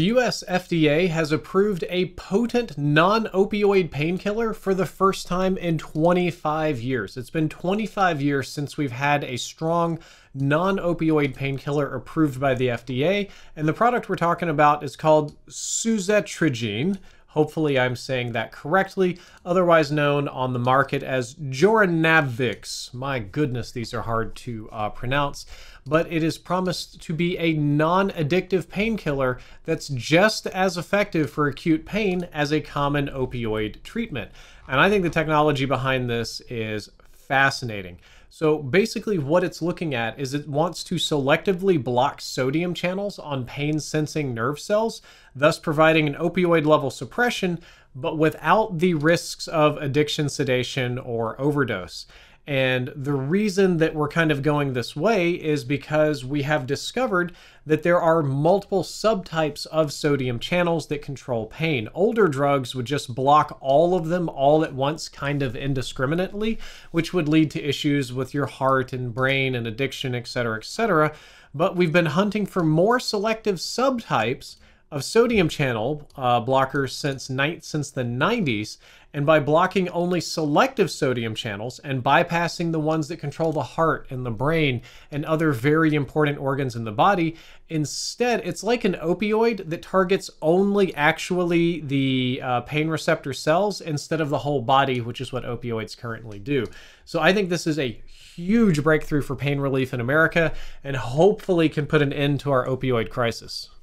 The US FDA has approved a potent non opioid painkiller for the first time in 25 years. It's been 25 years since we've had a strong non opioid painkiller approved by the FDA, and the product we're talking about is called suzetrigine. Hopefully, I'm saying that correctly, otherwise known on the market as Journavx. My goodness, these are hard to uh, pronounce, but it is promised to be a non addictive painkiller that's just as effective for acute pain as a common opioid treatment. And I think the technology behind this is fascinating. So basically what it's looking at is it wants to selectively block sodium channels on pain sensing nerve cells, thus providing an opioid level suppression, but without the risks of addiction, sedation, or overdose. And the reason that we're kind of going this way is because we have discovered that there are multiple subtypes of sodium channels that control pain. Older drugs would just block all of them all at once, kind of indiscriminately, which would lead to issues with your heart and brain and addiction, etc., etc. But we've been hunting for more selective subtypes of sodium channel uh, blockers since, ni- since the 90s, and by blocking only selective sodium channels and bypassing the ones that control the heart and the brain and other very important organs in the body, instead, it's like an opioid that targets only actually the uh, pain receptor cells instead of the whole body, which is what opioids currently do. So I think this is a huge breakthrough for pain relief in America and hopefully can put an end to our opioid crisis.